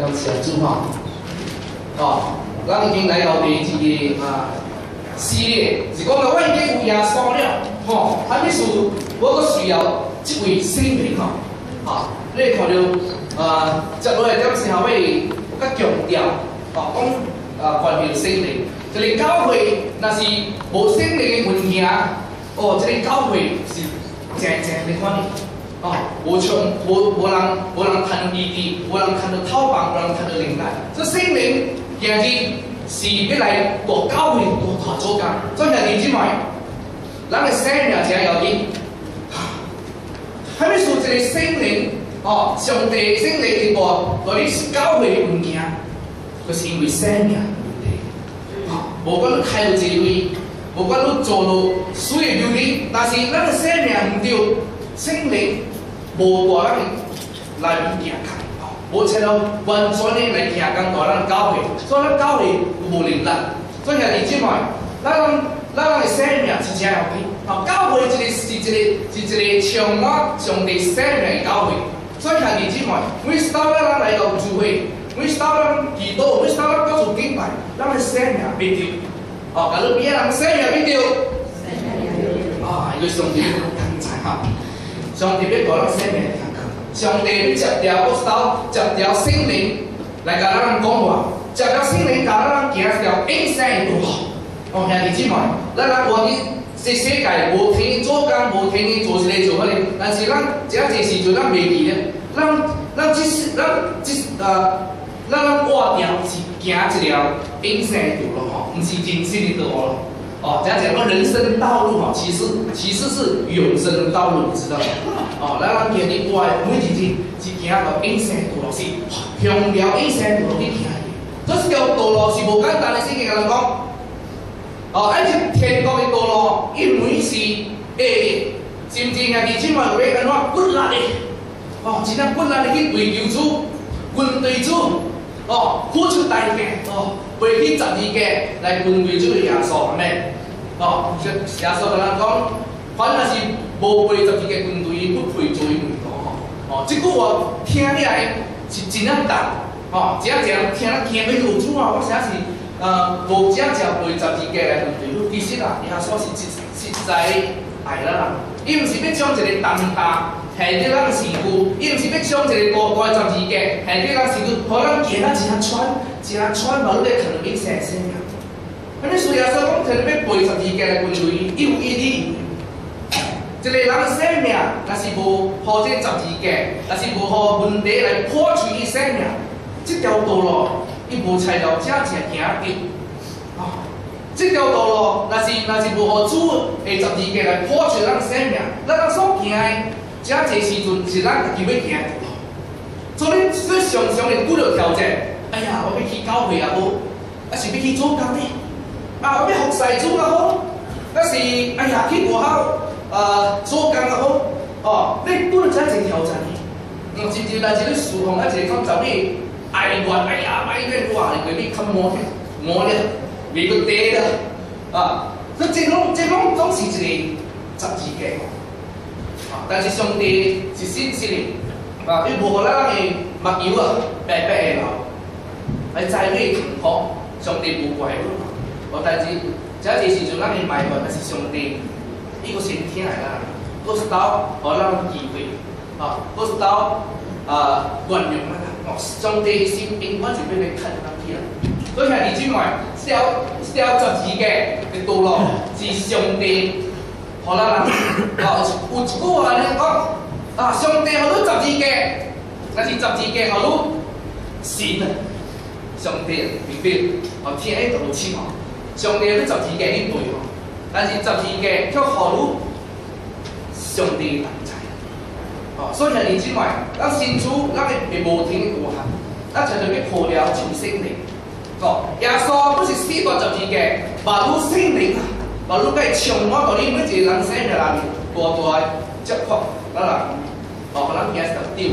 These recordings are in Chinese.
感谢主哈，哦，咱已经来到第一个啊系列，是讲到我已经有耶稣了，吼，还没说，我阁需要这位圣灵哈，啊，你看到啊，接落来点时候会较强调，哦，讲啊关于圣灵，这个教会那是无圣灵的物件，哦，这个教会是正正的看的。啊，无从无无人无人看到异地，无人看到套房，无人看到灵界。这圣灵今日是要来国教会国台做工，所以弟姊妹，咱个生命真要紧。还没说这个圣灵哦，上帝圣灵的话，到底是教会的物件，就是因为生命问题。啊，无管你开到这位，无管你做到水的流利，但是咱个生命唔对，圣灵。无大人来行工，无找到完全的来行工大人教会，所以咱教会无能力。所以兄弟姊妹，咱咱的生命是真要紧。哦，教会一个是一个是一个充满上帝生命的教会。所以兄弟姊妹，每到咱来到聚会，每到咱祈祷，每到咱到处敬拜，咱的生命必丢。哦，假如别人生命必丢，啊，一个上帝的同在哈。上帝要教咱生命听课，上帝接条国道，接条圣灵来甲咱讲话，接条圣灵教咱行一条永生的道路。哦，兄弟姊妹，咱人活伫这世界，无天做工，无天去做一个做迄个，但是咱这这时阵咱袂记咧，咱咱即是咱即呃，咱咱活条是行一条永生的道路吼，毋是人生的道路。哦，这样讲，人生道路哈，其实其实是永生的道路，你知道吗？哦，咱咱今日过来每一日是行到永生道路，是向着永生道路去行的。这条道路是无简单的事情，甲人讲。哦，而且天国的道路，因为是诶，真正兄弟姊妹要安怎骨力的？哦，真正骨力的去追求主，跟对主，哦，付出代价，哦。背起十二家来跟随主的耶稣，阿妹，哦，耶稣跟咱讲，凡若是无背十二家跟随，不配做伊门徒吼。哦，即句话听起来是真啊重，哦，只啊只听了听袂落主啊，我啥是呃无只只背十二家来跟随，其实啊，耶稣是实实在爱咱啦，伊毋是要将一个重担下伫咱事故，伊毋是要将一个高大十二家下伫咱事故，互咱行啊一下喘。一下穿毛咧，可能变成生命。咁你所以说讲，可能要背十二家来跟随伊，有意义。一个人生命，若是无好这十二家，若是无好问题来破除伊生命，这条道路伊无才了正正行得。啊，这条道路若是若是无好主下十二家来破除咱生命，咱咱所行的，正济时阵是咱家己要行的。所以，所以常常会遇到挑战。哎呀，我要去教会也好，还是要去做工呢？啊，我要学师祖也好，还是哎呀去外口啊做工也好，哦，你不能真正挑战呢。嗯，真正来一个事奉，啊，一个讲就你爱怨，哎呀，爱怨哇，你你看磨咧，磨咧，未个地啦，啊，所以这种这种总是一个十字架，但是上帝是信实的，啊，伊无互咱个目油啊，白白的流。来栽培幸福，上帝不怪我。我但是，这个时阵咱的埋怨，还是上帝，伊个先听来啦。我是到，互咱机会，啊，我是到，啊，原谅咱啦。哦，上帝心平，我就要来看咱去啦。所以兄弟姊妹，条条十字架的道路是上帝，互咱啦。哦，有一句话咧讲，啊，上帝互你十字架，但是十字架互你信啊。上帝明白，哦，天喺度切哦，上帝要十字架去背哦，但是十字架却何如上帝同在，哦，所以兄弟姊妹，咱信主，咱会被无停的过限，咱就要破了求圣灵，哦，耶稣不是死过十字架，把如圣灵啊，把如该充满到你每一个人生命里面，大大接触，咱人，哦，咱行是丢，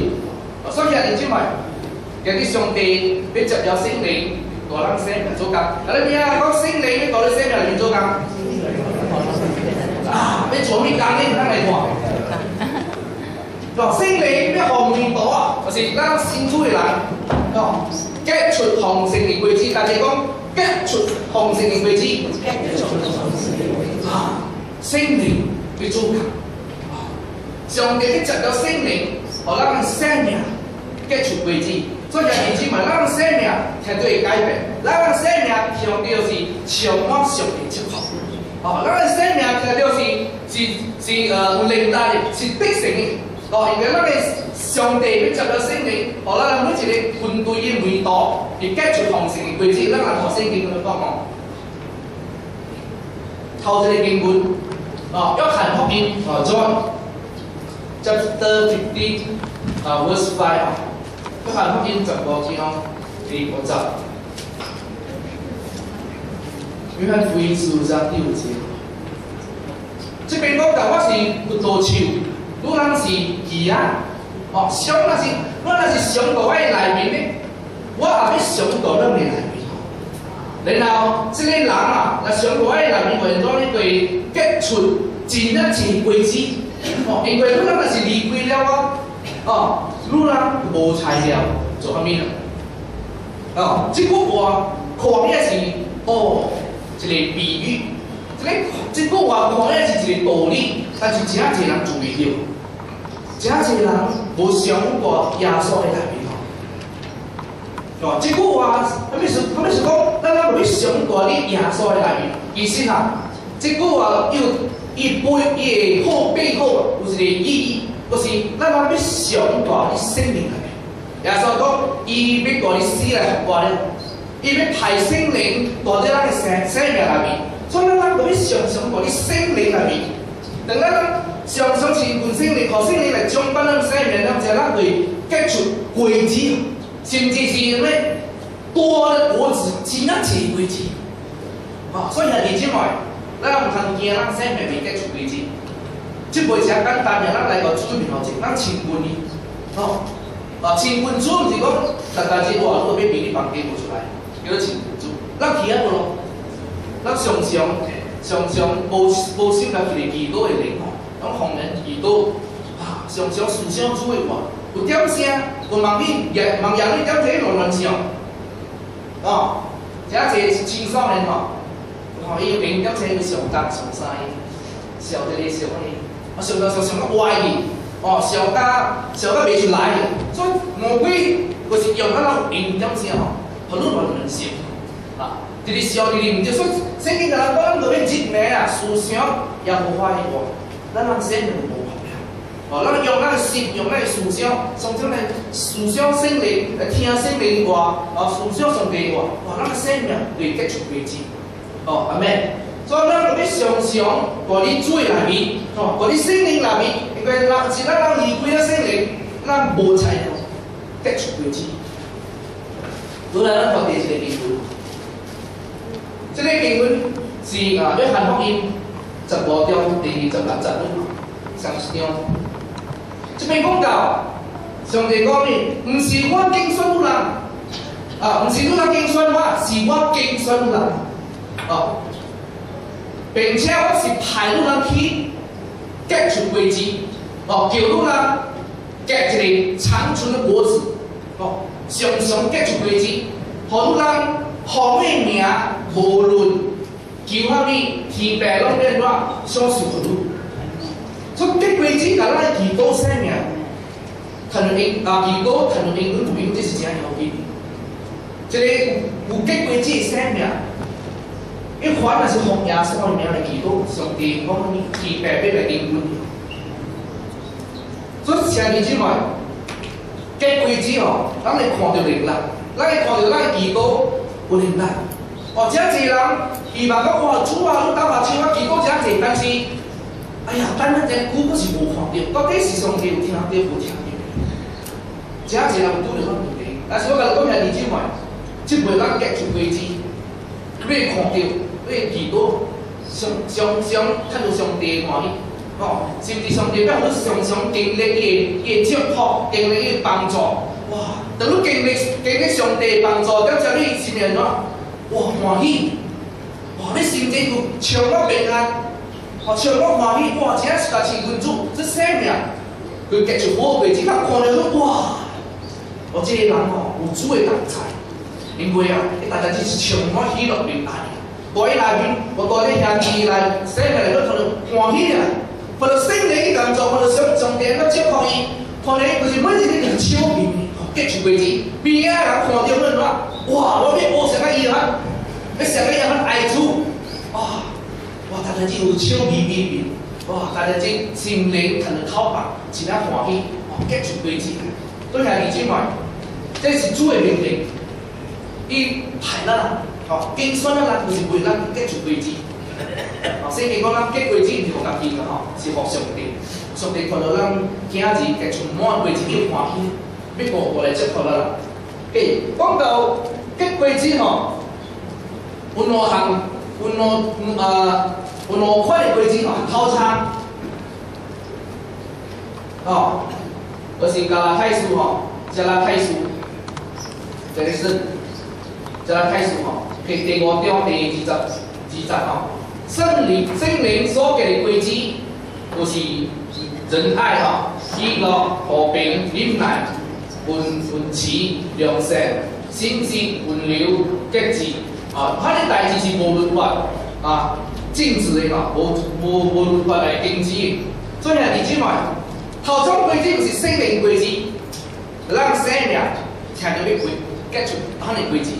哦，所以兄弟姊妹。有啲上帝要接有圣灵，大人生命做工。有啲咩啊？讲圣灵要大你生命嚟做工。啊！要做咩工呢？咱嚟看。哦，圣灵要何门道啊？就是咱信主嘅人，哦。是讲结出丰盛的果子，啊，圣灵去做工，啊，上帝去藉着圣灵，互咱生命结出果子。所以弟兄们，咱生命绝对改变，咱生命强调是充满上帝祝福。哦，咱生命强调是是是呃有力量的，是得胜的。哦，因为咱个上帝要接到圣灵，互咱每一个军队的门道，而结出丰盛的果子，咱来学圣经去讲哦。头一个经文，哦，约翰福音，哦，John chapter fifteen，啊，verse five 啊。约翰福音十五章第五节，约翰福音十五章第五节。这边讲到我是葡萄树，汝人是枝啊。哦，上那是，我那是上到我的内面的，我也要上到咱的内面。然后，这个人啊，那上到我的内面，为怎呢？会结出真啊真果子。哦，因为汝人那是离开了我，哦。路啦无材料做啥物啊？哦，即句话看也是哦，一个比喻。即个即句话看也是一个道理，但是真侪人注意到，真侪人无想过耶稣的内面哦，即句话，他们是他们是讲，咱咱无去想过你耶稣的内面。其实啊，即句话有伊背伊后背后有一个意义。就是咱要上大你生命来，耶稣讲，伊要把你死来活过咧，伊要派圣灵到在咱的生生命内面，所以咱要上上大你生命内面，等咱上上是用圣灵，靠圣灵来将咱个生命，咱就咱会结出果子，甚至是咩多的果子，真啊结果子，啊，所以啊，弟兄们，咱唔通惊咱生命未结出果子。即袂是简单的，咱来个主面前，咱亲近伊，吼，啊，亲近主毋是讲，逐代志话，我要比你房间无出来，叫做亲近主。咱去啊无咯？咱常常常常无无心家己个祈祷的灵吼，咱逢人祈祷，啊，常常思想主的话，有点声，有问你，也问人你点体乱乱想，哦，诚侪是轻松的吼，吼，伊有明点体有上当上西，晓得你上个。我想到想想到歪去，哦，小家小家袂出来，所以魔鬼就是用咱那灵点先吼，很多人信，啊，直直笑直直毋对，所以圣经甲咱讲，咱要一命啊，思想也无法去活，咱人生无，哦，咱用咱的心，用咱的思想，从这来思想圣灵来听圣灵话，啊，思想上帝话，哇，咱个生命会结出果子，哦，阿妹。所以咱要常常把你做内面，吼，把你心灵内面，因为咱是咱人离开了心灵，咱无才能结出果子。后来咱看第一个经文，这个经文是啊，约翰福音十五章第二十六节，三十章。这边讲到，上帝讲呢，唔是我竞选人，啊，唔是你人竞选我，是我竞选人，哦。并且我是派你人去结出果子，哦，叫你人结一个长存的果子，哦，常常结出果子，互你人好命名，无论求下你天白拢变怎，相信你。所以结果子甲咱祈祷生命，可能因啊祈祷可能因阮唔用，这是怎样要紧？即个有结果子生命。一款也是奉耶稣的名来祈祷，上帝帮你祈白白来应允。所以前弟兄们，结果子哦，咱来看到灵啦，咱来看到咱祈祷有灵力。哦，真济人希望讲哇，主啊，你打下手啊，祈祷真济，但是，哎呀，等了真久，我是无看到，到底是上帝有听到无听到？真济人拄着个问题，但是我甲你讲下弟兄们，即袂咱结出果子，要看到。所以祈祷，上上上看到上帝欢喜，哦，甚至上帝要你常常经历伊伊祝福，经历伊帮助，哇！等你经历经历上帝帮助，感谢你心里怎？哇，欢喜！哇，你心情就充满平安，哦，充满欢喜，哇！真是家亲近主，这生命，佢结出好果子，他看了说哇，我这个人哦，有主的同在，因为啊，伊大家只是充满喜乐平安。我伊内面，我带啲兄弟来，生下来都同欢喜啊！看到圣灵嘅工作，看到上上帝个祝福伊，看到就是每一日就笑面，结出果子。边个人看到阮话，哇！我要学上个伊啊，要上个伊啊爱主，哇！大家只有笑眯眯面，哇！大家只心灵同到口白，真啊欢喜，结出果子。对兄弟姊妹，这是主的命令。伊害咱啦，吼，经选咱啦，就是为咱结出果子。吼，圣经讲咱结果子是互家己个吼，是互上帝。上帝看到咱囝子结出满果子，伊欢喜，要过过来祝福咱啦。诶，讲到结果子吼，有两项，有两呃，分两款的果子吼，套餐。哦，我是加拉太书吼，加拉太书，这个是。再来开始吼，第第五章第二十二十吼，圣灵圣灵所给的规则，就是仁爱吼，喜乐、和平、忍耐、温温慈、良善、信心、温柔、节制，啊，他的代志是无律法啊，禁止的嘛，无无无律法来禁止。所以啊，弟兄们，头种规则就是圣灵规则，让生命听到的规，结出他的规则。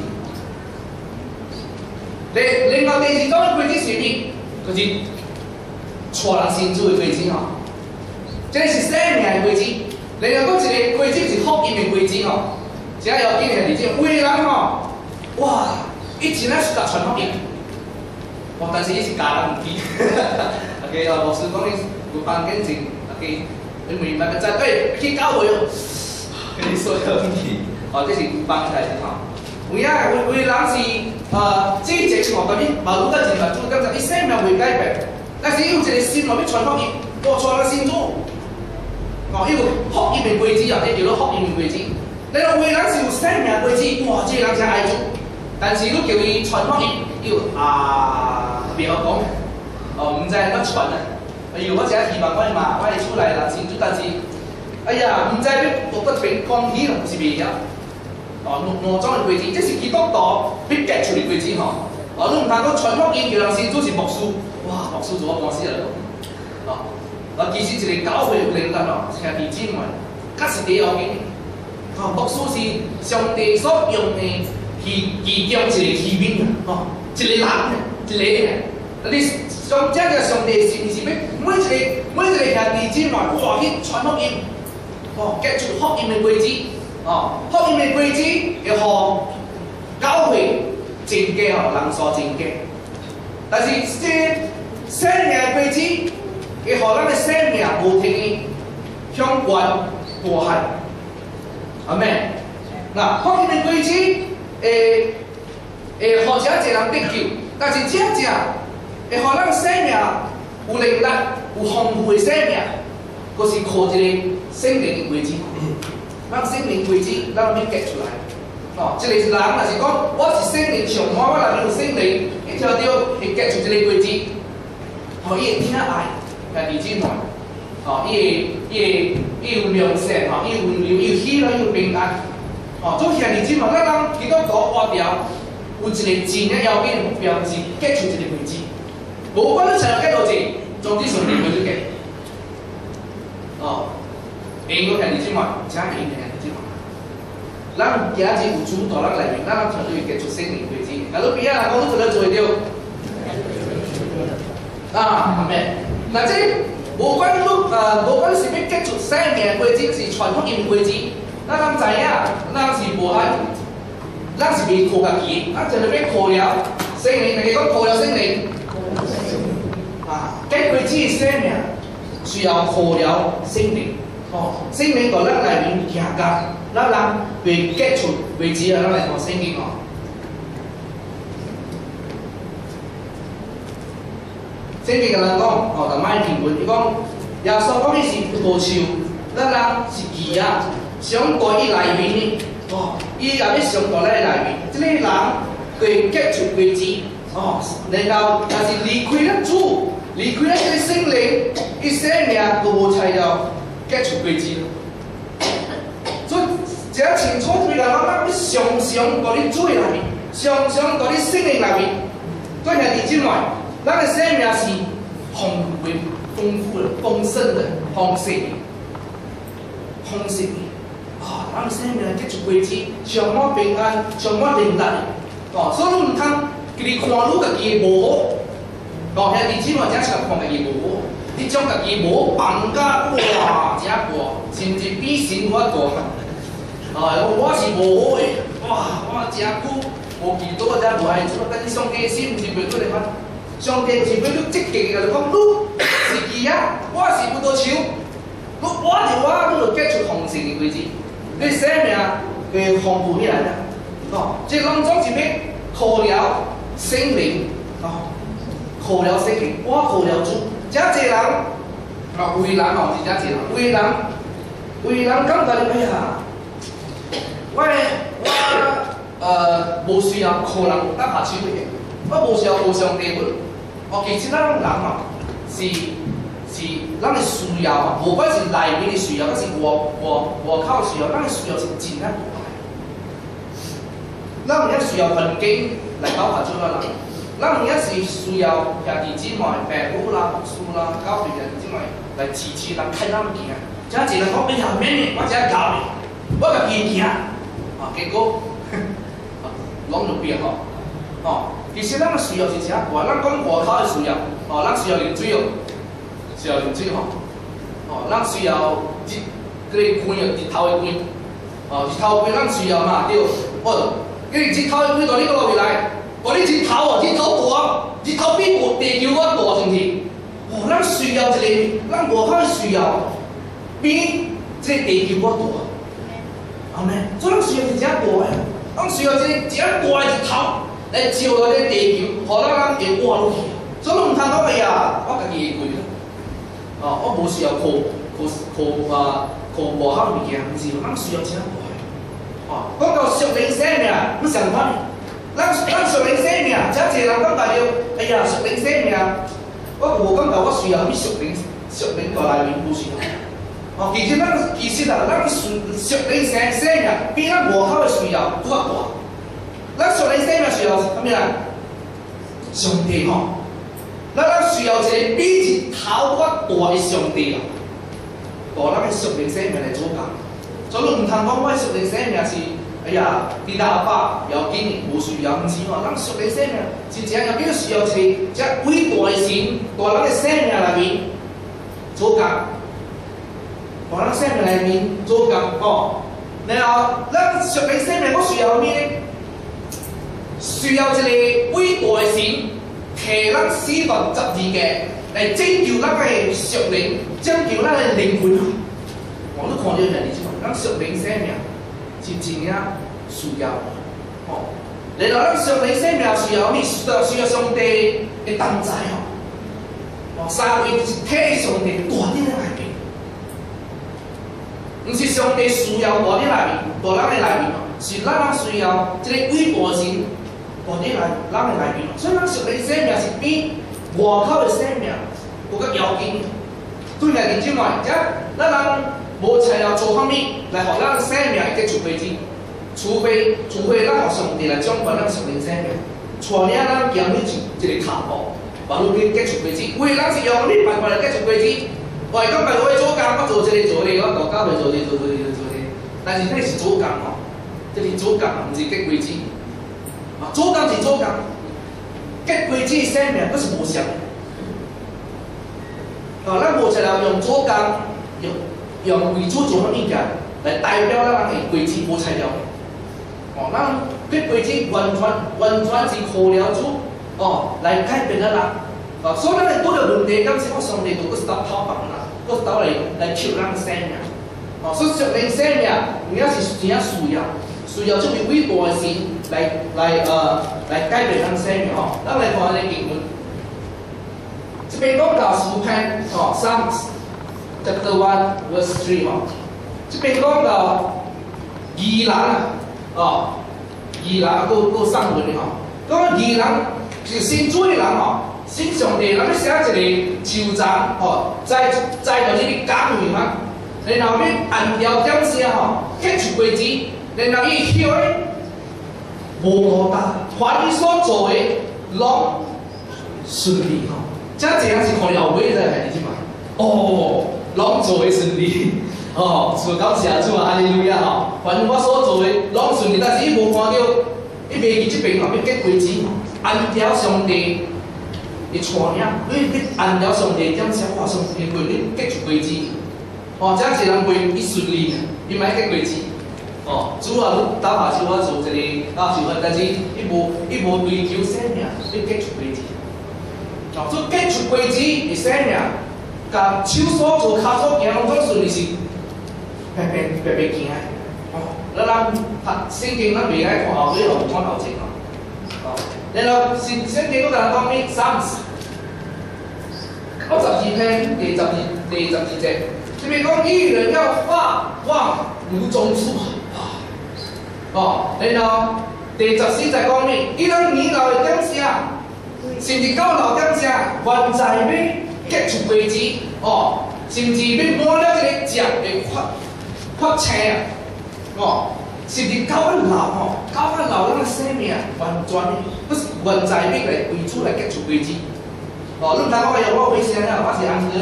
另另外第二种的规则是咩？就是传人信主的规则吼，这是生命的规则。另外佫一个规则是福音的规则吼，只要有今日的例子，有的人吼，哇，伊真爱是甲传福音，哇，但是伊是假人唔知。OK，啊，牧师讲你有房间前，OK，你明白个在对，去教会哦，跟你说个问题，哦，这是房间吼。为啊，为为人是呃，积极吼，但是无拄到真个主，咁就伊生命会改变，但是伊有一个心内面传福音，我传个信主，哦，伊有福音的规矩啊，你叫做福音的规矩。你话为人是有生命规矩，哇，这个人真爱主，但是你叫伊传福音，要啊，别好讲，哦，唔知怎传啊。哎呦，我只希望我嘛，我出来啦，信主，但是，哎呀，唔知要读得平讲起啦，是未晓。哦，两两种的规矩，这是基督徒必结出的规矩吼。哦，你唔通讲传福音叫人先做是牧师，哇，牧师做我官司了。哦，啊，其实一个教会领导咯，兄弟姊妹，确实第要紧。哦，牧师是上帝所用的其其中一个器皿啊，哦，一个人，一个人。啊，你上这个上帝是毋是要每一个每一个兄弟姊妹哇去传福音，哦，结出福音的规矩。哦，福音的规则会互教会增加哦，人数增加。但是这生命的规则会互咱的生命无停的向前大汉，阿妹，那福音的规则会会互遮济人得救，但是遮济会互咱生命有力量、有丰富的生命，佫是靠一个圣灵的规则。让心灵规则，让面结出来。哦，这个人，若是讲我是心灵上满，我内面有心灵，一条条会结出一个规则。哦，伊会听爱，兄弟姊妹。哦，伊会，伊会，伊有良善，吼，伊有温柔，伊有喜乐，伊有平安。哦，做兄弟姊妹，咱人基督徒活掉，有一个真的要紧目标，是结出一个规则。无管你想要结多少，总之上帝会去结。哦。英国兄弟姊妹，请英兄弟姊妹，咱今日有主导咱内面，咱团队结出生命规则。假如别人讲你做得做得到，啊，阿妹，那这无管你呃，无管是要结出生命规则，是传福音规则，咱咱知影，咱是无爱，咱是未靠家己，咱就是要靠了生命，大家讲靠了生命，啊，结规则生命需要靠了生命。哦，圣灵在咱内面行噶，咱人会结出为止啊，咱来看圣经哦。圣经甲咱讲，哦，就卖评论，伊讲耶稣讲伊是葡萄树，咱人是枝啊，上大伊内面呢，哦，伊也要上大咱内面，即个人会结出为止，哦，然后也是离开了主，离开了这个圣灵，伊生命都无材料。结出规矩，所以只清楚对人讲，咱要常常到你做内面，常常到你心灵内面。对兄弟姊妹，咱的生命是丰富、丰富的、丰盛的、丰盛的、丰盛的。啊，咱的生命继续维持，充满平安，充满灵力。哦，所以你唔通，佢看愈家己无好。哦，兄弟姊妹，只是看家己无好，你将家己无放假哇，真过，甚至比神还大。哦，我是无好的，哇，我真久无祈祷，真无爱主，但是上帝心毋是袂做嚟发，上帝是要你积极个，就讲你是伊啊，我是不多手，我我就我，你就继续奉献的位置，你生命会丰富起来啦。哦，即当中是咩？靠了圣灵，哦，靠了圣灵，我靠了主。真济人，啊，为人哦是真济人，为人，为人感觉哎呀，我我呃无需要靠人搭下手的，我无需要靠上帝的。哦，其实咱人哦是是咱的需要，无管是内面的需要，还是外外外口的需要，咱的需要是真啊。咱唔一需要环境来搞合作啦，咱唔一是需要兄弟姊妹、父母啦、牧师啦、教会兄弟姊妹来支持咱开咱行。只一个讲，哎呀，免的，我只教的，我甲伊行，啊，结果，拢就变吼，哦，其实咱个需要是真大，咱讲外口的需要，哦，咱需要饮水哦，需要饮水，哦，咱需要日，嗰个关哦，日头的关，哦，日头关咱需要嘛，对，哦。你日头几大？你个落去来，我你日头哦，日头大，日头比我地球我大，是毋是？哦，咱需要一个，咱外口需要比这个地球我大，阿妹，所以咱需要是只大个，咱需要一个只大个日头来照到这地球，互咱咱会活落去。所以毋通讲哎呀，我家己会贵哦，我无需要靠靠靠啊靠外口物件，毋是，咱需要只大。哦，讲到属灵生命，不相关。咱咱属灵生命，只一个人讲大了，哎呀，属灵生命，我无讲到我需要去属灵属灵大内面不需要。哦，其实咱其实啊，咱属属灵生生命比咱外口的需要更大。咱属灵生命需要什么啊？上帝吼，咱咱需要一个比日头更大的上帝啊，把咱的属灵生命来做工。所以唔通讲我属灵生命是，哎呀，你阿爸要紧的，无需要唔是哦。咱属灵生命是只要叫需要是只伟大的神，在咱的生命内面做工，在咱生命内面做工哦。然后咱属灵生命我需要咩？需要一个伟大的神，替咱四分十二嘅来拯救咱嘅属灵，拯救咱嘅灵魂。我都看到人哋。咱属灵生命是真正需要，哦。然后咱属灵生命需要咩？需要上帝的同在哦。哦，三位是替上帝大啲来面，唔是上帝需要大啲来面，大人的来面哦，是咱需要即个伟大神大啲来咱的来面。所以咱属灵生命是比外口的生命更加要紧。对啊，弟兄们，即咱人。无材料做方面来互咱生命继续发展，除非除非咱互上帝来掌管咱生命生命，带领咱行入一一个踏步，把路去继续发展。为咱是用你办法来继续发展，我讲白话做工，我做这个做那个，我教教会做这做做这做这，但是那是做工哦，这是做工，毋是结果子。啊，做工是做工，结果子生命不是无相。啊，咱无材料用做工用。用为主做物件来代表咱人的规矩无材料。哦，咱这规矩完全完全是靠了主哦来改变咱人。哦，所以咱会拄着问题，今次我上帝都是到讨房啦，都是到来来求咱的生命。哦，所以属灵生命，有影是真正需要，需要这位伟大的神来来呃来改变咱生命哦。咱来看下个经文，这边讲到诗篇哦，三。chapter one verse three 哦，这边讲到义人啊，哦，义人够够上文的吼，讲义人是信主的人哦，先上帝，咱要写一个旧章哦，再再到这个岗位嘛，然后要按条讲写吼，结出规矩，然后伊晓得无孤单，凡伊所做的拢顺利吼。这这样是可能后尾在还是嘛？哦，拢做的顺利，哦，所感谢主啊，阿利路亚吼。反正我所做的拢顺利，但是伊无看到，伊袂记即边吼要结规矩，按照上帝的传领，你你按照上帝点写话上帝规你结出规矩。哦，这样是人为伊顺利，伊买结规矩。哦，主啊，你打下手我做一个打手法，但是伊无伊无追求生命，你结出规矩。哦，做结出规矩的生命，甲手所做、脚所行拢总顺利是白白白白行诶。哦，咱人读圣经，咱袂爱看后尾，互看后前哦。哦，然后圣圣经佫甲咱讲咩？三十，九十二篇第十二第十二节。这边讲一人要发望如中树，哦，然后第十四在讲咩？伊人年老的点啥？甚至到老点啥？还在要结出规矩，哦，甚至要满了这个食的发发青，哦，甚至到了老哦，到了老咱个生命完全，不是还在要来为主来结出规矩，哦，你唔通讲哎呀，我为啥啊？我是安哥，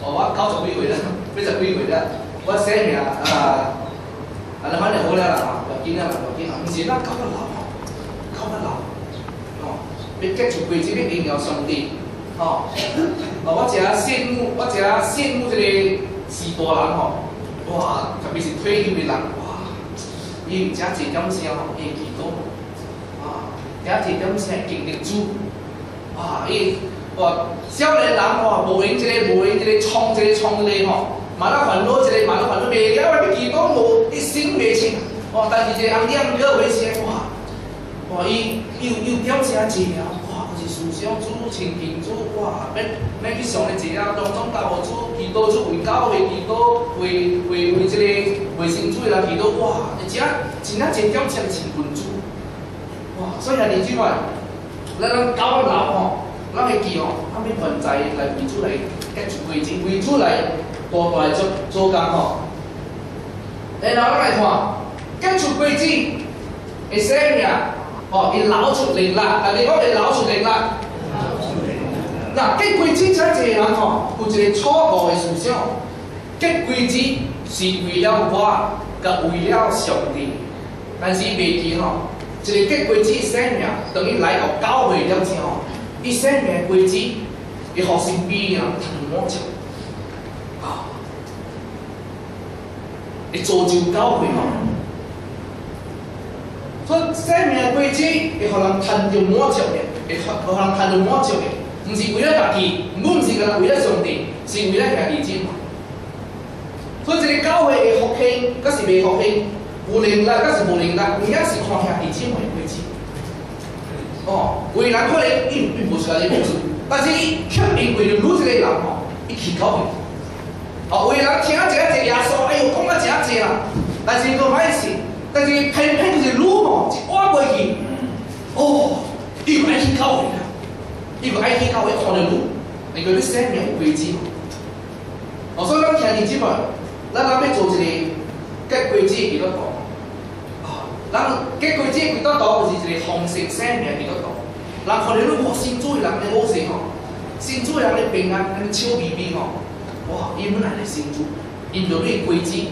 哦，我九十几岁了。非常贵贵的，我生命啊，啊，那反正好了啦，哈，要紧啊嘛，要紧啊，唔是咱搞得老吼，搞得老，哦，要结出规矩，要荣耀上帝，哦，哦，我真羡慕，我真羡慕这个士大人吼，哇，特别是退休的人，哇，伊真一点声吼，会祈祷，啊，真一点声经历主，啊，伊，哇，少年人吼，无用这个，无用这个创这个创这个吼。嘛，咱烦恼一个，嘛，咱烦恼袂了，要祈祷无一心袂清。哇，但是一个人念了为先哇，哇，伊又又点啥子了？哇，是思想主、亲近主，哇，要要去上咧一啊，当中教互主祈祷主为教会祈祷，为为为这个为神主的人祈祷，哇，而且真啊真点相亲近主。哇，所以啊，弟兄们，咱咱到老吼，咱会记吼，咱要存在来为主来结出规矩，为主来。多大做做工吼，然后咱来看，结出规矩，会生命，哦，伊老出力啦，啊，你讲会老出力啦。那结规矩才一个人吼，有一个错误的思想，结规矩是为了我，甲为了上帝，但是未记吼，一个结规矩生命，等于来到教会了之后，伊生命规矩，会互身边人听满足。会造就教会吼，所以生命规矩会互人看到满足的，会互人看到满足的，毋是为了家己，阮毋是干为了上帝，是为了家己子嘛。所以一个教会会福气，阁是未福气，有能力阁是无能力，有影是看兄弟姊妹规矩。哦，为人可能伊伊无出来这本事，但是伊却因为了愈一个人吼，伊去教会。哦，为人听啊，一个一个耶稣，哎呦，讲啊，真济啦。但是都歹事，但是偏偏就是路吼，一挖过去，哦，伊又爱去教会啦，伊又爱去教会看着路，那个你生命有规矩。哦，所以咱听弟姊妹，咱咱要做一个结规矩几多道？啊，咱结规矩几多道，就是一个丰盛生命几多道。人看着你哇，新主的人的好势吼，新主人的平安，安尼笑眯眯吼。哇！伊本来来信主，因着你规矩，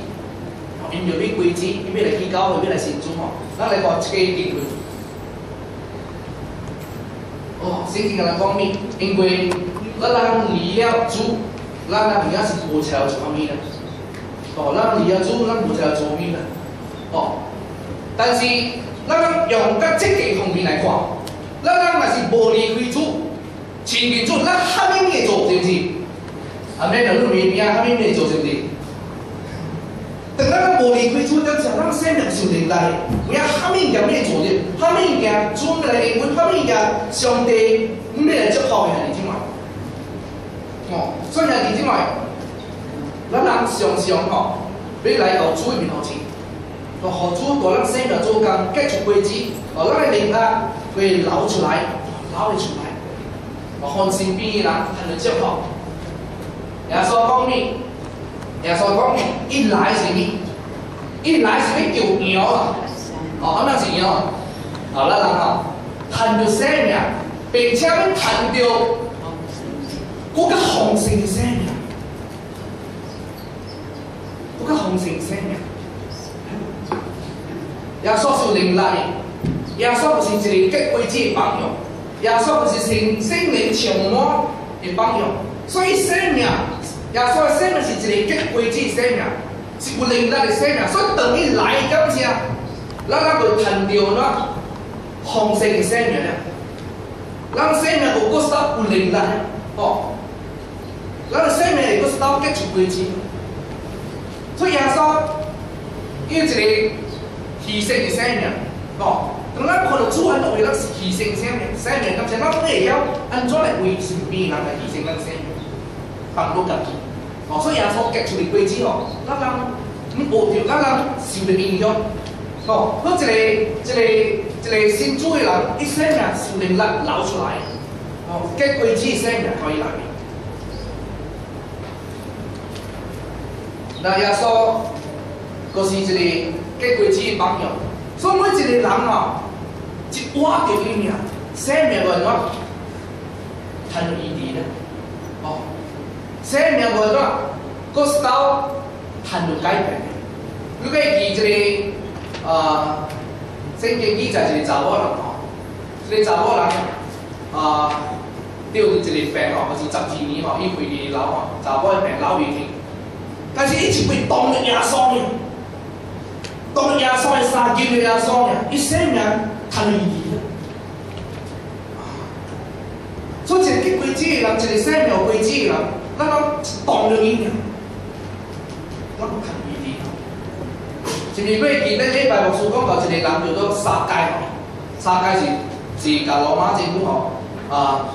因着你规矩，伊要来去教会，要来信主吼。咱来看这个经文。哦，圣经甲咱讲咩？因为咱人离了主，咱人而家是无才做咩啦？哦，咱离了主，咱无才做咩啦？哦，但是咱用较积极方面来看，咱人若是无离开主，亲近主，咱啥物嘢做，是毋是？啊，免人路面边啊，啥物做是毋是？等咱无离开主，咱想咱生命受力来，有影啥物件咩做着？啥物件主来应允？啥物件上帝唔要来祝福的弟兄们？哦，所以啊，弟兄们，咱人常常吼，要来到主的面前，哦，互主带咱生命做工，结出果子，哦，咱的灵啊会流出来，流会出来，哦，看身边的人，看到祝福。耶稣讲咩？耶稣讲咩？一来是咩？伊来是要求赢啦，哦，安那是赢，好，咱人哦，赚着生命，并且要赚着更加丰盛的生命，更加丰盛的生命。耶稣是灵力，耶稣是一个结规矩榜样，耶稣是圣圣灵充满的榜样，所以生命，耶稣的生命是一个结规矩的生命，是有灵力的生命，所以等于来感谢，咱咱就谈到那丰盛的生命了，咱生命有个少有灵力，哦，咱的生命有个少结出规矩，所以耶稣有一个。牺牲的生命，哦，当咱看到主很多为咱是牺牲生命，生命，而且咱会晓安怎来为身边人来牺牲咱生命，帮助家己，哦，所以耶稣结出的规矩哦，咱人唔学着，咱人受着影响，哦，好一个一个一个信主的人，一生命受能力流出来，哦，结规矩生命可以来。那耶稣，就是一个。给规矩榜样，所以每一个人哦，一挖着伊命，生命原怎，谈意义呢？哦，生命原怎，个时到谈着改变。如果记一个啊，圣经记载一个查某人哦，一个查某人啊，得一个病哦，就是十二年哦，伊肺炎流哦，查某的病流袂停，但是伊一辈当了耶稣呢。当耶稣的三经的耶稣呢，一生命谈意义了。所以一个规矩的人，一个生命规矩的人，咱讲当了伊呢，咱谈意义。就是过记得礼拜牧师讲到一个人叫做撒该吼，撒该是是甲罗马政府吼啊，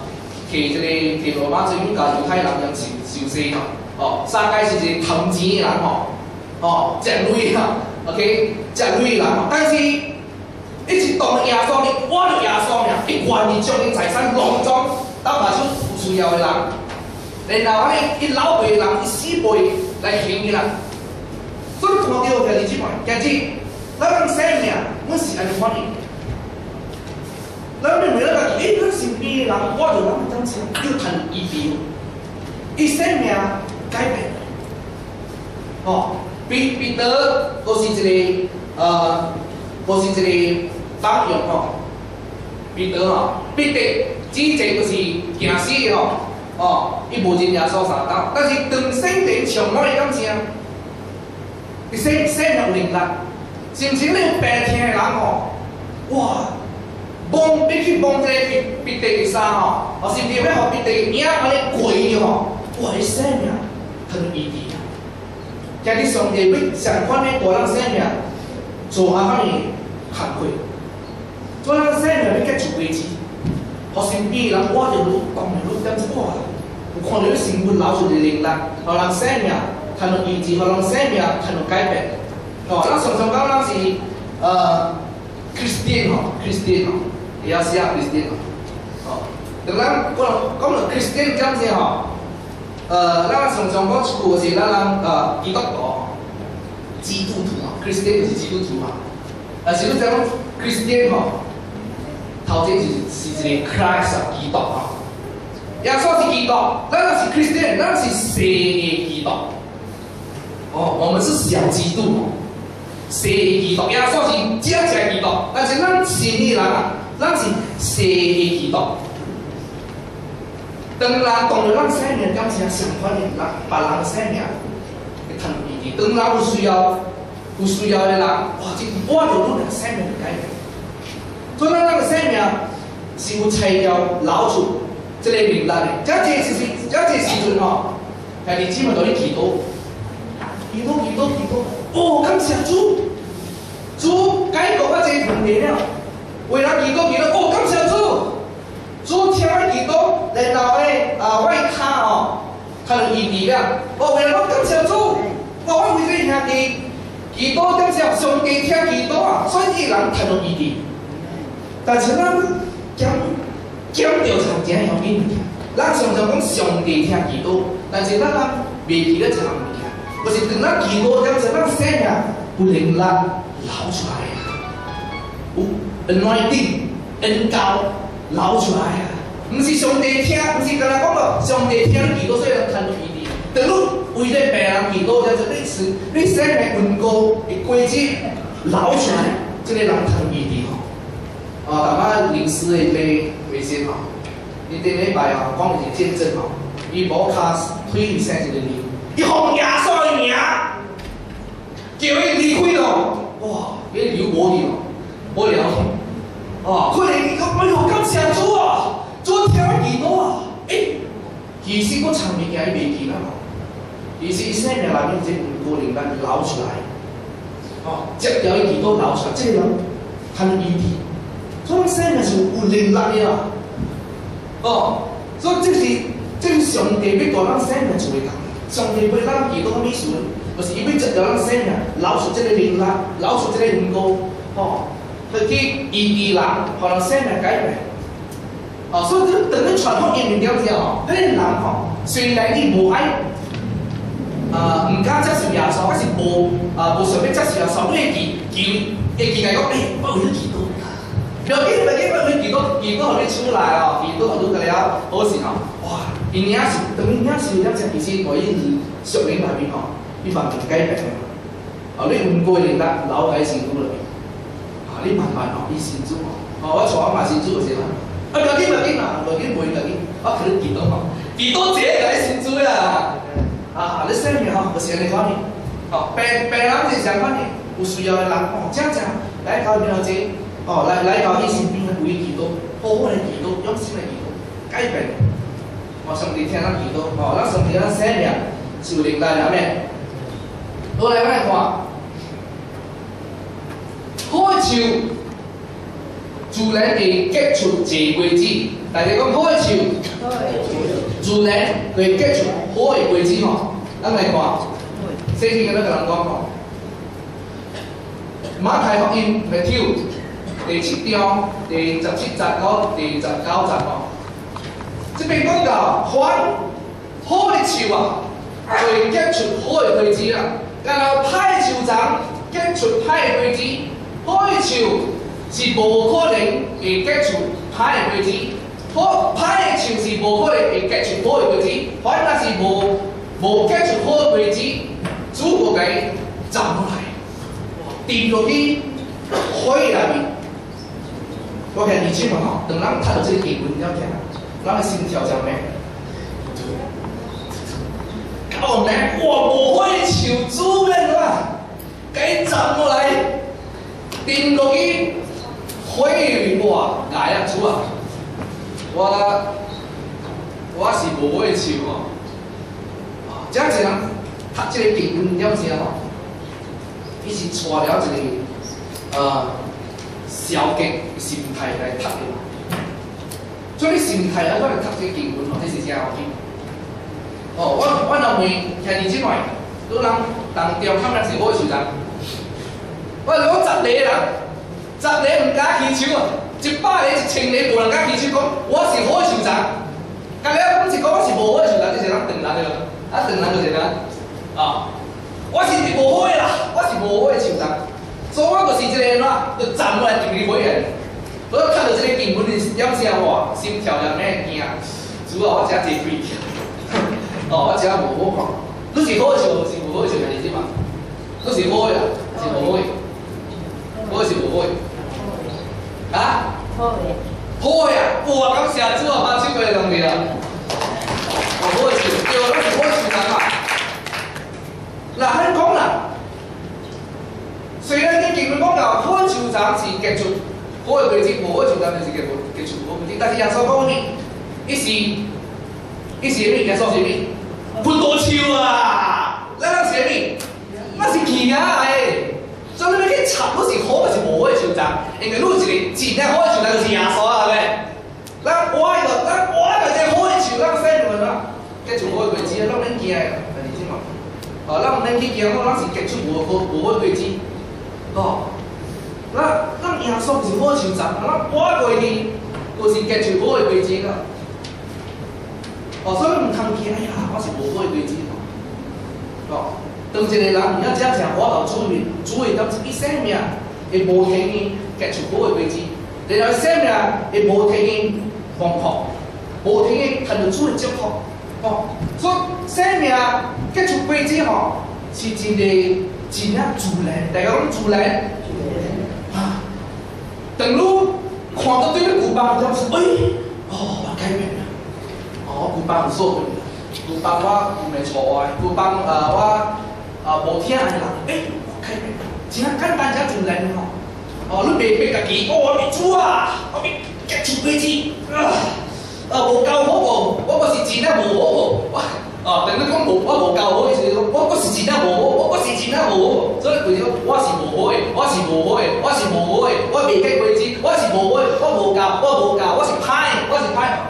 替一个替罗马政府甲犹太人用受受洗吼，哦，撒该是一个贪钱的人吼，哦，占位哈。OK，食女人，但是一直当耶稣哩，我着耶稣呀，伊愿意将伊财产隆重当下手有需要的人，然后安尼伊老辈人伊四辈来行伊啦。所以看到个日子嘛，日子，咱生命我是安尼反应。咱认为咱个，诶，咱身边的人，我着人当时要谈医疗，伊生命改变，哦。彼彼得，都是一个呃，都是一个榜样吼。彼得吼，彼得之前就是行死的吼，哦，伊无认耶稣三道，但是当圣灵充满伊感情，伊生生命灵力，甚至咧有病痛的人吼，哇，摸要去摸这个彼彼得的衫吼，或是特别互彼得影安尼跪吼，哇，伊生命很异地。今日上帝要上款的大人生命做阿番的行规，做人生命要结出规矩，互身边人我着愈当然愈点子哇，有看到你生活流出的灵力，互人生命看到意志，互人生命看到改变。哦，咱常常讲咱是呃，Christian 吼，Christian 吼，也要写 Christian 吼。哦，当咱讲讲到 Christian 点子吼。呃，咱常常讲一句是咱人呃基督徒，基督徒啊，Christian 就是基督徒嘛。呃，是不讲 Christian 吼，头前是是一个 Christ 基督啊。耶稣是基督，咱若是 Christian，咱是邪的基督。哦，我们是小基督，邪的基督。耶稣是正正基督，但是咱信的人啊，咱是邪的基督。当然，当然，咱生命感情相关的人，别人生命会谈意义。当然有需要，有需要的人，哇，这我就努力生命改变。所以咱那个生命是有材料留出这个名单的。这这是是，这这时阵吼，家己姊妹在咧祈祷，祈祷祈祷祈祷，哦，感谢主，主解决我这个问题了。为了祈祷祈祷，哦，感谢主。主听我祈祷，然后咧啊，我骹哦，看到异地了。我为了我感谢主，我我为这兄弟祈祷，感谢上帝听祈祷啊，所以人看到异地。但是咱讲讲调查真要紧，咱常常讲上帝听祈祷，但是咱人未记得一项物件，就是当咱祈祷，感谢咱生命有灵力流出来啊，有 anointing 恩膏流出来啊，唔是上帝听，唔是跟他讲个上帝听祈祷所以人看到伊滴，等你为了病人祈祷，就是你是你生命恩膏的轨迹流出来，这个人看啊，大家临时的被微信吼，你顶礼拜啊，讲一个见证吼，伊无卡推伊生一个灵，伊奉耶稣的名。叫伊离开咯，哇！迄流无去咯，无了去。哦，可能伊讲哎哟，感谢主啊，主听几多啊？诶，其实我长物件伊袂记啦吼，其实伊生命内面真五个灵感流出来，哦，接掉伊几多捞出来，这个人很伊滴，所以生命是有灵力的啊。哦，所以这是这是上帝要带咱生命做的工，上帝要咱几多秘书。就是伊要接到咱生命，流出这个灵力，流出这个恩膏，吼，去医治人，互人生命改变。哦，所以你等于传福音面了之后，迄个人吼，虽然你无爱，啊，毋敢接受耶稣，还是无啊无想要接受耶稣，你会祈求，会祈祷讲，诶，我为你祈祷。不要紧，不要紧，我为你祈祷，祈祷互你出来哦，祈祷互你个了好时候，哇，因领是等于领是了只其实我因是属灵内面吼。你慢慢改变啊！哦，你唔过年啦，老喺先主里啊，你慢慢学啲先主哦，我坐下先主就先啦。啊，唔要紧，唔要紧啊，唔要紧，唔要紧。我可能见到嘛，见到这个先主呀。啊，你生命吼，我先你讲你。哦，病病人是想讲你，有需要的人哦，这样来到边头这，哦，来来到你身边为祈祷，好好的祈祷，用心的祈祷，改变。我上帝听咱祈祷，哦，咱上帝咱生命是有灵大了咩？我来看看，开树自然会结出结果子。大家讲开树，自然会结出好的果子吼。咱来看，圣经嗰度人讲吼，马太福音第九第七章第十七节到第十九节吼，这边讲到，凡好的树啊，就会结出好的果子啊。然后歹树长结出歹的果子，好树是无可能会结出歹的果子，好歹的树是无可能会结出好的果子。反若是无无结出好的果子，主个给斩落来，跌落去海内面。我看以前嘛吼，当咱读到这个经文了，咱个心跳怎咩？哦，难我不会求主人啊，该怎么来？顶落去会我来啊主啊！我我是不会求哦。这样子人读这个经文了解吼，伊是带了一个呃消极心态来读的。所以心态来我来读这个经文吼，这是正好听。哦，我我若问听你即卖，有人当中他们是好树人。我讲十个人，十个唔敢起手啊，一百个、一千个无人敢起手讲我是好树人。刚才我是讲我是无好树人，这是人断人的，啊断人就是人啊。我是无好啦，我是无好树人，所以我就是这个喏，就站过来顶你回来。我看到这个经文的样子哇，心跳也咩惊，主要我真真贵。哦，我只无好看，你是好笑，是无好笑，你知嘛？你是好呀，是无好呀？好是无好呀？啊？好呀！好呀！哇，感谢主啊，把手过来两面啊！好笑，对，我是好笑人嘛。嗱，咱讲啦，虽然你经文讲到好笑人是结出好的果子，无好笑人就是结出结出无果子，但是耶稣讲呢，一时一时咩？耶稣是咩？喷多笑啊！咱咱写咩？那是奇啊！哎，所以你要去查，那是好还是无好的树长？因为你一个真正好的树长就是耶稣啊，系咪？咱我一个，咱我一个这好的树，咱生命啦，结出好的果子，咱免惊的，你知嘛？哦，咱唔免去惊，讲咱是结出无好无好的果子。哦，咱咱耶稣是好的树长，咱我过去就是结出好的果子啦。哦，所以唔通惊，哎呀，我是无好的果子。哦，当一个人唔要只食我头煮面，煮会当一生命会无停的结出好的果子，然后生命会无停的丰富，无停的看到主的祝福。哦，所以生命结出果子吼，是真个真啊自然，大家讲自然。啊，等如看到对面古巴，就是哎，哦，我改变了，哦，古巴唔错嘅，古巴我唔系错啊，古巴呃我。啊，无听安尼啦，诶，开明，真简单，真自然吼。哦，你别别家己，哦，我别煮啊，我别结出果子啊，啊，无够好无，我我是真啊无好无，我，哦，等于讲无，我无够好意思，我我是真啊无好，我我是真啊无好，所以为咗我是无好诶，我是无好诶，我是无好诶，我未结果子，我是无好诶，我无够，我无够，我是歹，我是歹，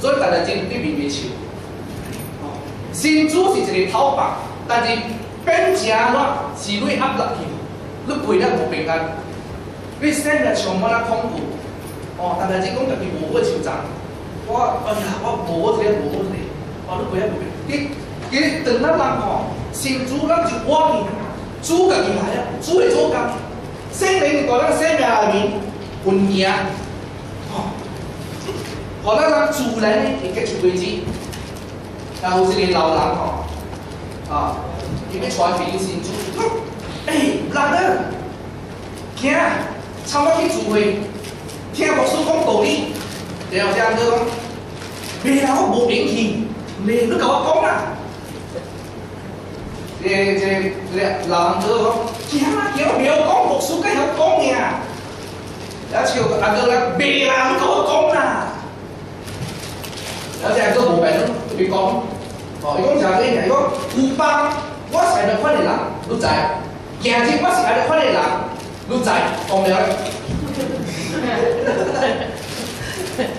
所以大家真对面面笑。哦，新主是一个头白，但是。变正我是你压落去，你背了无平安，你生日充满了恐怖。哦，但是只讲家己无好成长，我哎呀，我无好这个无好这个，哦，你背了无平。你你等咱人看，先主咱就我去，主家己来啊，主会做工，圣灵在咱生命里面运行，哦，互咱人自然的会结出果子。然后这个老人吼，啊。你要传福音信主，哎，人啊，听，参我去聚会，听牧师讲道理，然后这样子讲，别人我无名气，你你甲我讲啊，这这这人就讲，听啊听，不要讲牧师该晓讲呀，而且阿哥咧，别人甲我讲啊，而且都无白都别讲，哦，伊讲啥子？伊讲有帮。我是安尼款的人，你知？行前我是安尼款的人，你知？讲了咧，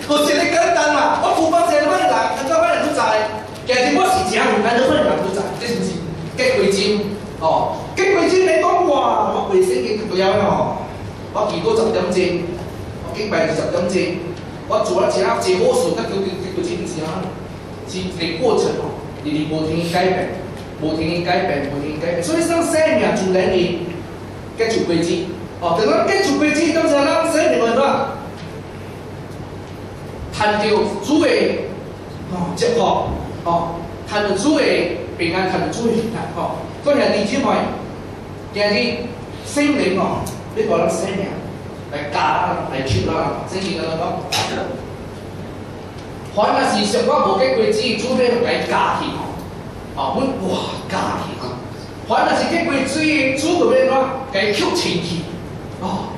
好似你简单嘛，我古巴是安尼款的人，安怎款的你知？行前我是正会安尼款的人，你知？这是是结规金？哦，结规金你讲哇，我卫生嘅都要哦，我记到十点钟，我敬拜十点钟，我做了其他最好事，那叫叫叫金是啊，是一个过程哦，你你无停改变。无停改变，无停改变，所以咱生命自然的结出果子。哦，等咱结出果子，当时咱生命会怎？谈到主的哦，祝福哦，谈到主的平安，谈到主的平安哦。所以弟兄们，今日圣灵哦，你把咱生命来加来吸啦，圣经在那讲，凡那是属我无结果子，主要来加去。啊，阮哇加去啊！反正是结果水煮个要怎，该吸清气哦。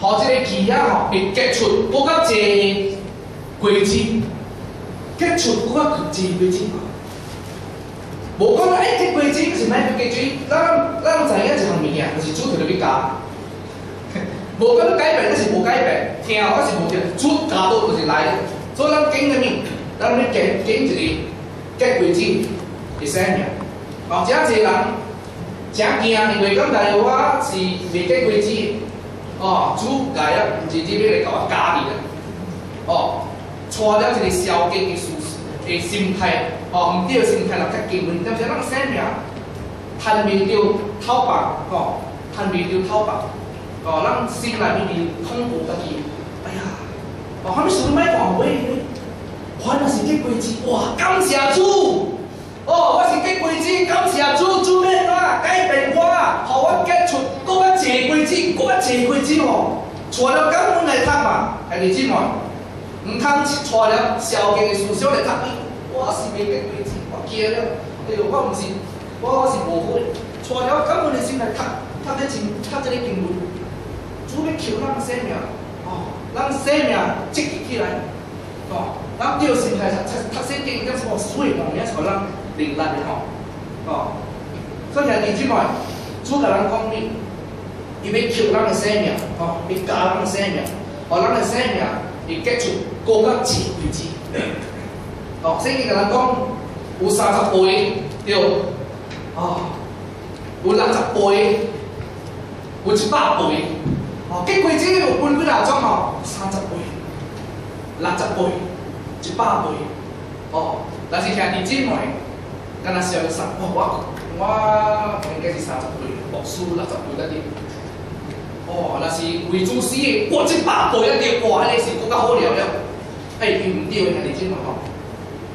好，这个气啊吼，会结出更加济果子，结出更加济果子。无讲哎，结果子是买不结水，咱咱知影一项物件，就是煮出来要加。无讲改变，那是无改变，听我是无听，煮加多就是来。所以咱经个面，咱要经经一个结果子。会生命，哦，真济人真惊，因为讲但是我是未结果子，哦，主来了，毋是只要来甲我加你啦，哦，带了一个消极的思的心态，哦，毋对心态来较经文，但是咱生命，趁面着透白，哦，趁面着透白，哦，咱心内面面恐怖得己，哎呀，哦，哈物事都买看买，反正是结果子，哇，感谢主。哦，我是结果子，感谢主主咩啊？改变我，互我结出搁较济果子，搁较济果子哦。除了根本来读嘛，还是怎嘛？毋通除了消极的。思想来读。我是未结果子，我惊了。哎呦，我毋是，我我是无好。除了根本的。心来读，读得真，读这个经文，主要求咱生命，哦，咱生命积极起来，哦，咱对心态读读圣经，叫什么水梦，要才咱。灵力的。吼，哦，所以弟兄们，主甲咱讲你，伊要求咱的。生命，哦，要教咱的。生命，互咱的。生命会结出高甲钱为止。哦，圣经甲咱讲有三十倍，对，哦，有六十倍，有一百倍，哦，结果子有分几大种哦？三十倍、六十倍、一百倍，哦，但是兄弟姊妹。跟他相杀，我我我应该是三十岁，读书六十岁嗰啲。哦，那是为主事的，哇！一百倍一条，哇！迄个是更加好了了。哎，伊毋对，兄弟姊妹吼，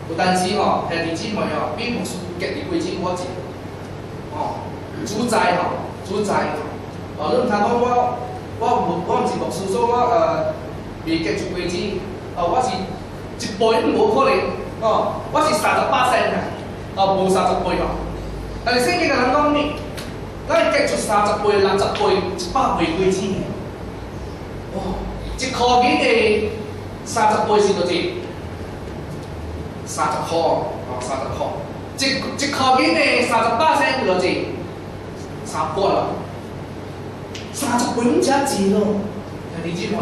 有但是吼，兄弟姊妹吼，比牧师家己规矩我一，哦，主宰吼，主宰，哦，你毋通讲我，我无，我毋是牧师，所以我呃，未结出规矩，哦，我是一倍都无可能，哦，我是三十八岁啊，哦，无三十倍吼。但是圣经个人讲呢，咱结出三十倍、六十倍、一百倍规矩，哇，一箍银的三十倍是多少？三十箍，哦，三十箍。一一箍银的三十八升是多少？三百啦。三十倍唔只钱咯，兄弟姊妹，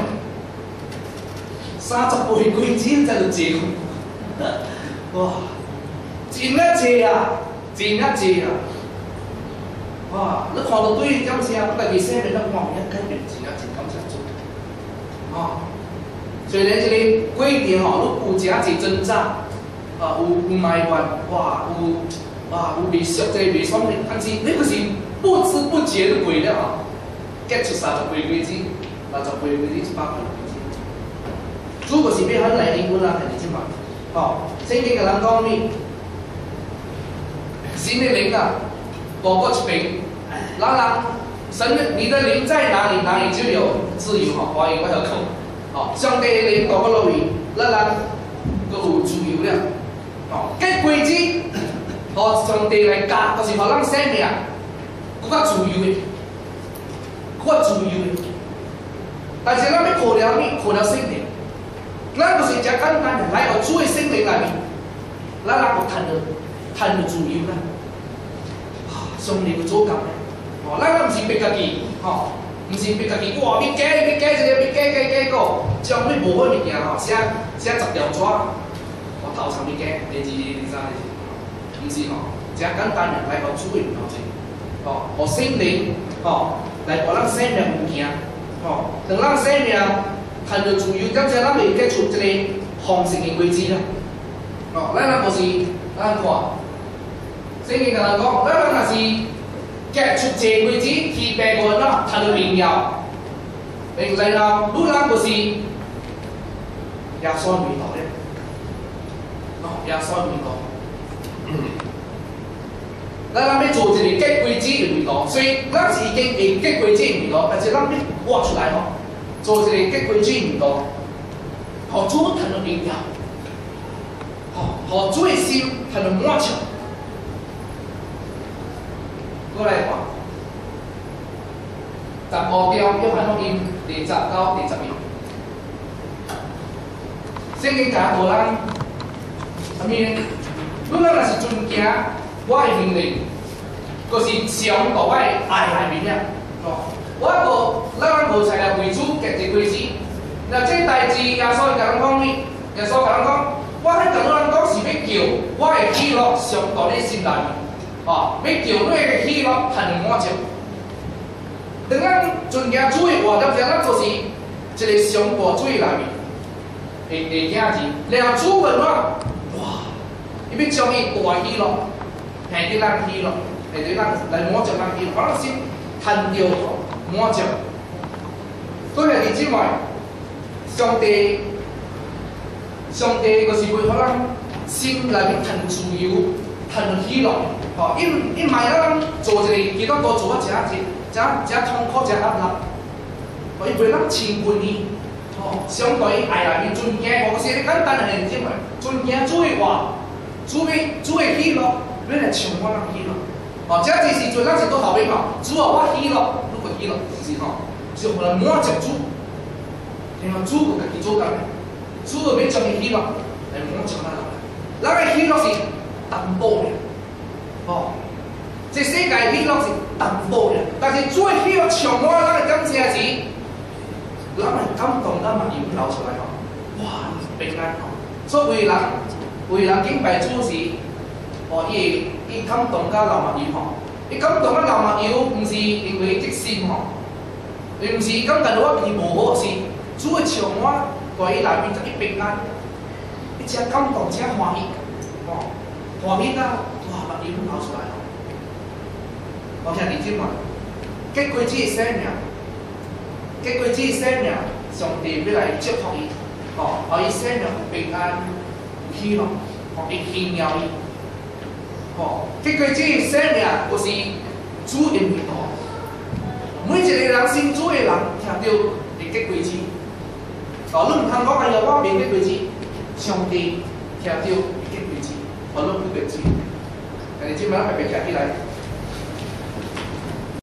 三十倍规矩才就钱，哇，真啊济啊！真啊济啊！哇！你看到对感谢，不家己生命，咱看一改变，真啊真感谢主。哦，虽然这个过程吼，你有诚济挣扎，啊，有有埋怨，哇，有哇有未熟这未爽的，但是你就是不知不觉的过了吼，结出三十倍规矩，六十倍规矩，一百倍规矩。主就是要咱来领悟啦，兄弟姊妹。哦，圣经个人讲咩？新的灵啊，包括一边，当然，神，你的灵在哪里，哪里就有自由哈，欢迎我条口，哦，上帝的灵到我落里，咱人都有自由了，哦，结规矩，和上帝来教，就是互咱生命更加自由的，更加自由的，但是咱要靠了咩？靠了圣灵，咱不是只简单的来个主的圣灵来面，咱哪个谈到谈到自由呢？上帝要做工的，哦，咱咱毋是逼家己，吼，毋是逼家己，哇，要加要加一个，要加加加个，将你无好物件吼，写写十条纸，我头上要加，第二、第三、第四，毋是吼，只简单的来互主的头前，吼，互圣灵，吼，来互咱生命有行，吼，让咱生命趁着自由，感谢咱未结出一个丰盛的规矩啦，哦，咱若无是，咱看。圣经甲咱讲，咱若是结出这规矩，去白个那，他就荣耀。然后，如咱不是耶稣味道咧，哦，耶稣味道。咱咱要做一个结规矩的味道，所以咱是已经会结规矩的味道，但是咱要挖出来吼，做一个结规矩的味道，互主他就荣耀，吼，互主的心他就满足。过来看，十五条约翰福音第十到第十一，圣经教导咱，啥物？你咱若是尊敬我的命令，就是上到我的爱里面了。哦，我无咱无才来为主结一规矩。那这代志耶稣甲咱讲哩，耶稣甲咱讲，我喺同咱讲是要叫我的喜乐上到你心内面。哦，要叫你的喜乐很满足。当咱尊敬主的话，点解咱就是一个上过主内面会会惊字。然后主问我，哇，伊要将伊大喜乐，下伫咱喜乐，下伫咱来满足咱喜乐，咱心趁着满足。所以弟兄妹，上帝，上帝就是为互咱心内面趁自由，趁喜乐。哦，因因卖咱做一个，基督徒做啊，诚真诚诚痛苦，诚压力。哦，因为咱亲近伊，哦，相对爱来面尊敬，无是简单的认知嘛。尊敬主的话，主的主的喜乐，你来唱我人喜乐。哦，这只是做咱是都后面嘛。主啊，我喜乐，如果喜乐，是是吼，就互人满足主。然后主个家己做工的，主个要将伊喜乐来满足咱。咱个喜乐是淡薄的。哦，这世界喜乐是淡薄的，但是最喜乐充满咱的感谢是，咱的感动，咱嘛流出来吼，哇，平安吼。所以为人为人敬拜主时，哦，伊伊感动甲流目油吼，伊感动甲流目油，毋是因为即心吼，伊毋是感觉我皮无好，是主的充满，在伊内面就一平安，一只感动，一只欢喜，哦，欢喜甲。哇！把灵流出来了，我听你听嘛，结果这生命，结果这生命，上帝要来祝福伊，哦，互伊生命平安、喜乐，互伊荣耀伊，哦，结果这生命就是主因命哦。每一个人信主的人听到会结果子，哦，你毋通讲哎呀，我未结果子，上帝听到会结果子，哦，你不结